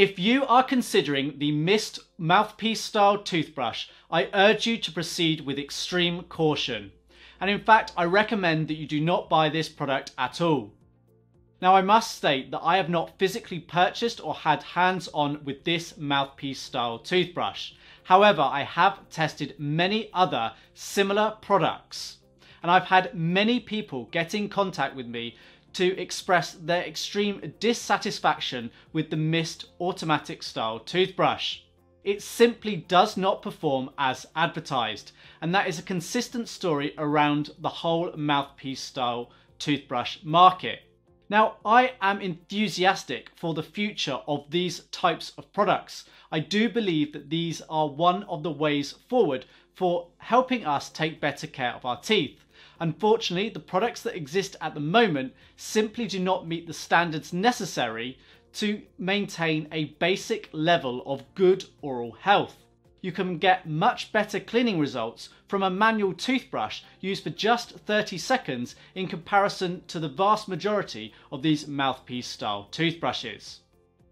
If you are considering the Myst mouthpiece style toothbrush, I urge you to proceed with extreme caution. And in fact, I recommend that you do not buy this product at all. Now I must state that I have not physically purchased or had hands on with this mouthpiece style toothbrush. However, I have tested many other similar products and I've had many people get in contact with me to express their extreme dissatisfaction with the Myst automatic style toothbrush. It simply does not perform as advertised, and that is a consistent story around the whole mouthpiece style toothbrush market. Now, I am enthusiastic for the future of these types of products. I do believe that these are one of the ways forward for helping us take better care of our teeth. Unfortunately, the products that exist at the moment simply do not meet the standards necessary to maintain a basic level of good oral health. You can get much better cleaning results from a manual toothbrush used for just 30 seconds in comparison to the vast majority of these mouthpiece style toothbrushes.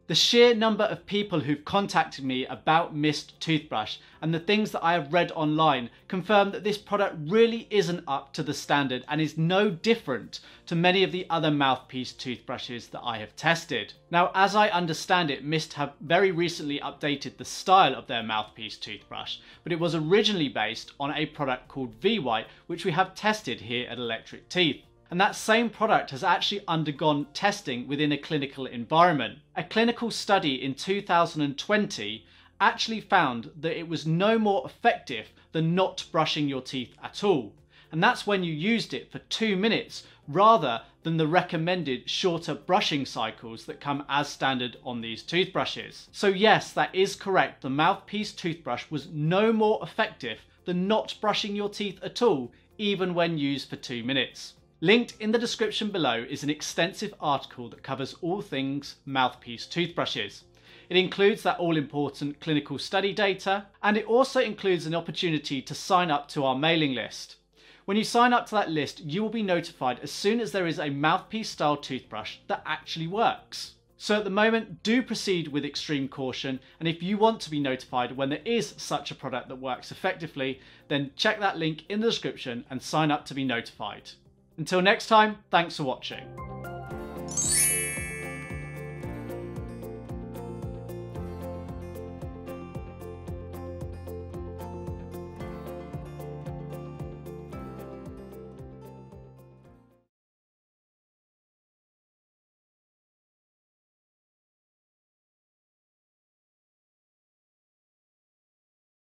The sheer number of people who've contacted me about Myst toothbrush and the things that I have read online confirm that this product really isn't up to the standard and is no different to many of the other mouthpiece toothbrushes that I have tested. Now, as I understand it, Myst have very recently updated the style of their mouthpiece toothbrush, but it was originally based on a product called V-White, which we have tested here at Electric Teeth. And that same product has actually undergone testing within a clinical environment. A clinical study in 2020 actually found that it was no more effective than not brushing your teeth at all. And that's when you used it for two minutes rather than the recommended shorter brushing cycles that come as standard on these toothbrushes. So yes, that is correct. The mouthpiece toothbrush was no more effective than not brushing your teeth at all, even when used for two minutes. Linked in the description below is an extensive article that covers all things mouthpiece toothbrushes. It includes that all important clinical study data and it also includes an opportunity to sign up to our mailing list. When you sign up to that list, you will be notified as soon as there is a mouthpiece style toothbrush that actually works. So at the moment, do proceed with extreme caution. And if you want to be notified when there is such a product that works effectively, then check that link in the description and sign up to be notified. Until next time, thanks for watching.